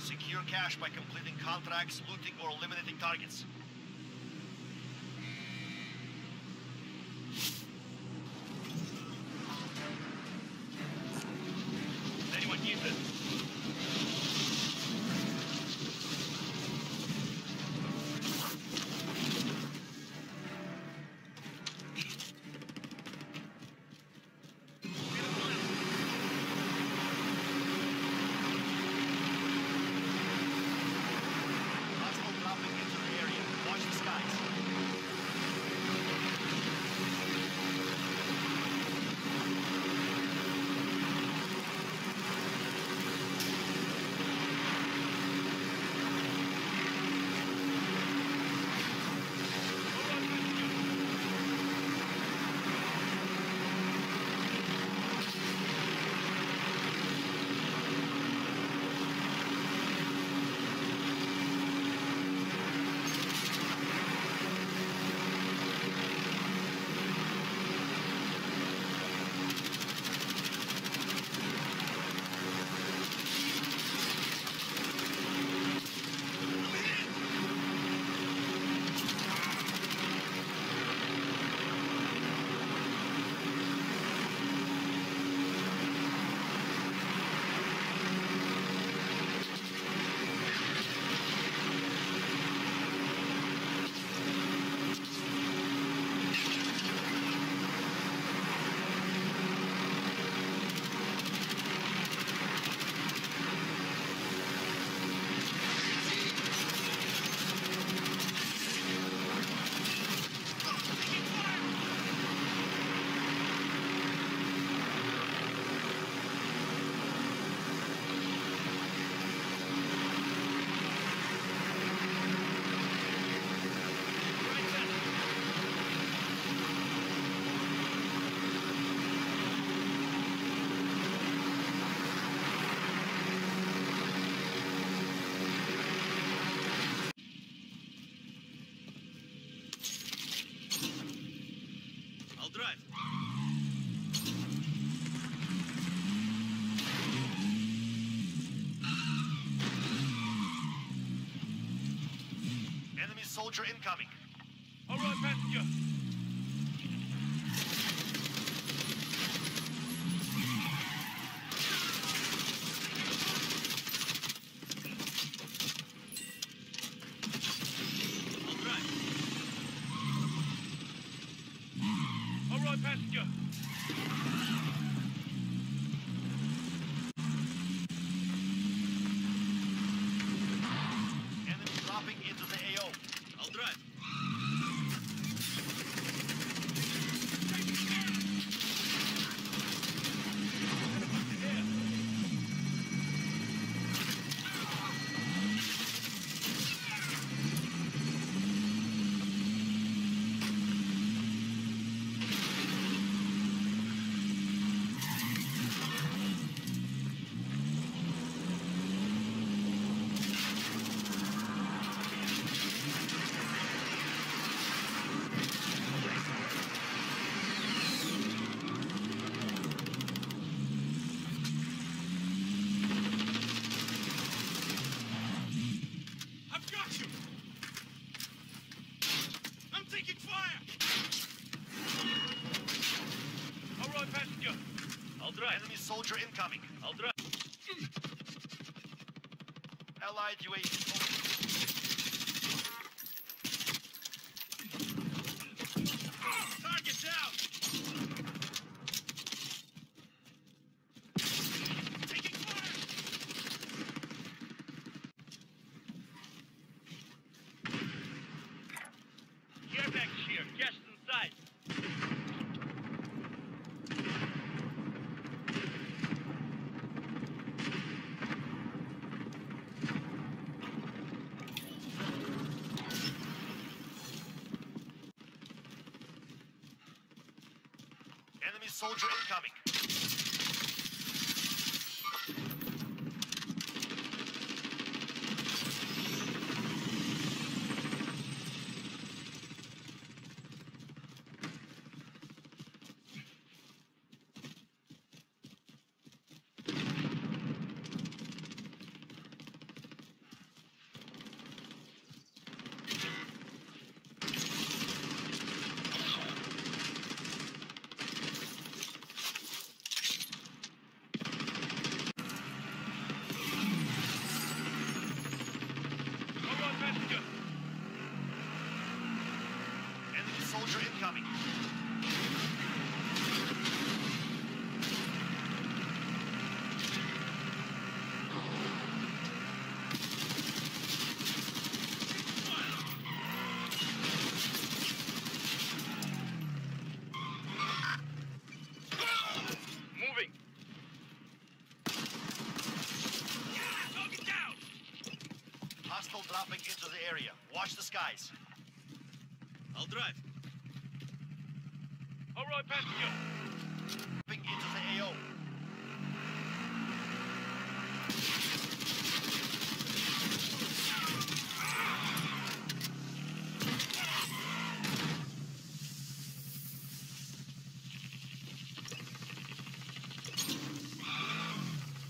Secure cash by completing contracts, looting, or eliminating targets. Anyone need this? Soldier incoming. All right, passenger. All right, passenger. Enemy dropping into the AO. I'll drive. I've got you! I'm taking fire! All right, passenger. I'll drive. Enemy soldier incoming. Drive. Allied UAV. Target down! Soldier incoming. Watch the skies. I'll drive. All right, passenger. Dropping into the AO.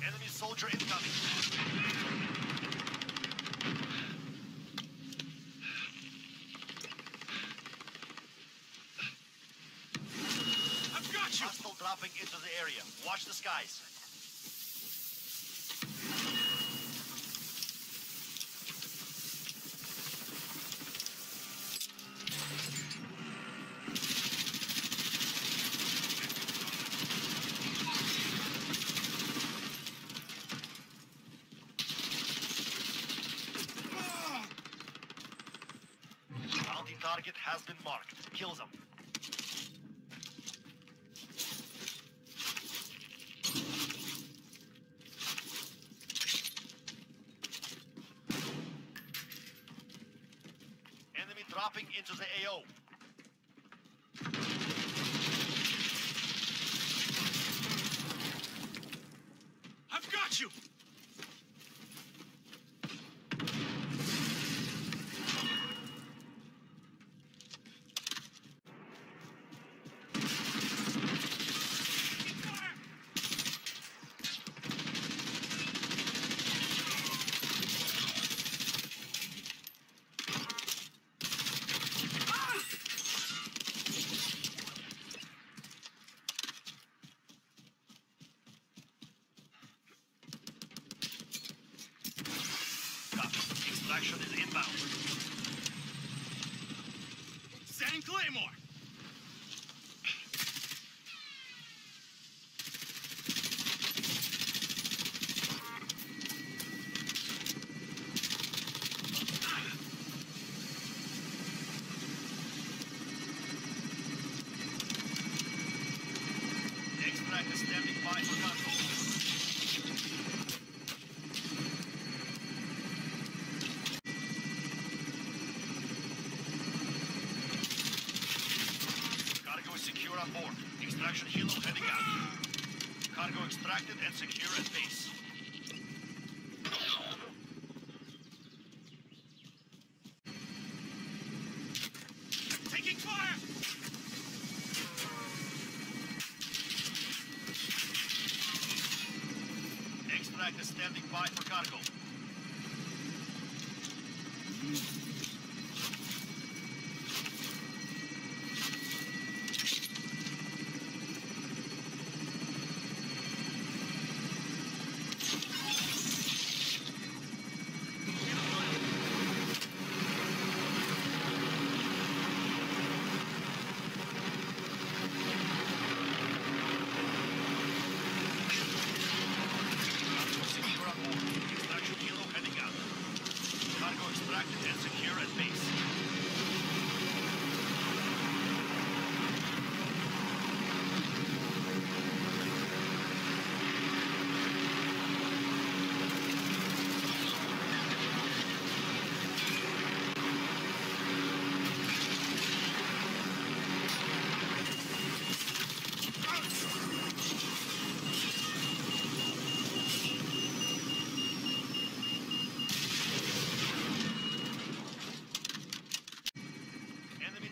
Enemy soldier incoming. I've got you. Hostile dropping into the area. Watch the skies. Bounty target has been marked. Kill them. Enemy dropping into the AO. I've got you. Extraction is inbound. Setting Claymore. Extract is standing by for control. Cargo is secure on board. Extraction helo heading out. Cargo extracted and secure at base. Taking fire. Extract is standing by for cargo. Cargo secure on board. Extraction helo heading out. Cargo extracted and secure at base. Enemy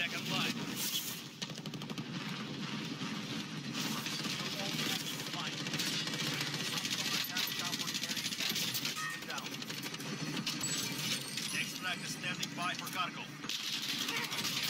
Back online. Extract standing by for cargo.